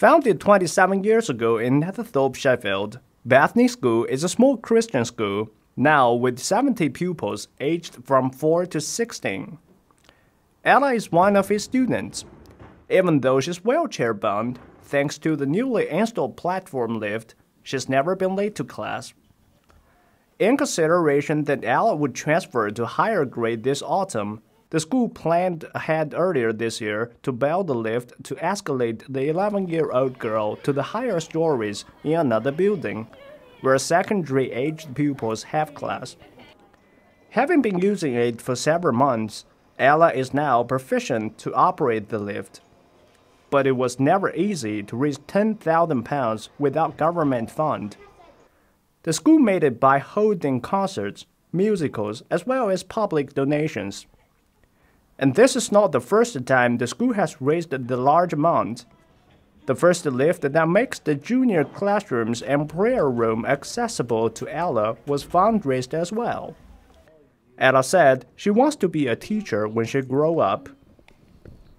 Founded 27 years ago in Netherthorpe, Sheffield, Bethany School is a small Christian school, now with 70 pupils aged from 4 to 16. Ella is one of his students. Even though she's wheelchair bound, thanks to the newly installed platform lift, she's never been late to class. In consideration that Ella would transfer to higher grade this autumn, the school planned ahead earlier this year to build the lift to escalate the 11 year old girl to the higher stories in another building, where secondary aged pupils have class. Having been using it for several months, Ella is now proficient to operate the lift. But it was never easy to raise £10,000 without government fund. The school made it by holding concerts, musicals, as well as public donations. And this is not the first time the school has raised the large amount. The first lift that makes the junior classrooms and prayer room accessible to Ella was fundraised as well. Ella said she wants to be a teacher when she grow up.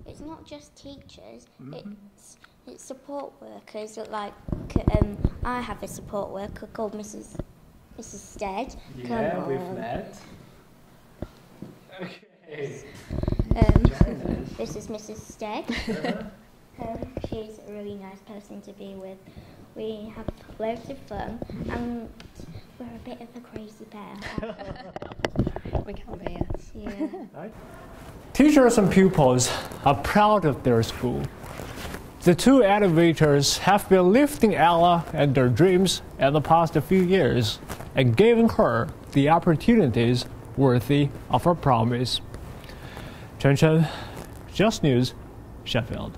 It's not just teachers. It's it's support workers. Like um, I have a support worker called Mrs. Mrs. Stead. Yeah, Come we've on. met. Okay. This is Mrs. Stead. um, she's a really nice person to be with. We have loads of fun and we're a bit of a crazy pair. We can be, yes. yeah. Teachers and pupils are proud of their school. The two elevators have been lifting Ella and their dreams in the past few years and giving her the opportunities worthy of her promise. Chen Chen, Just News, Sheffield.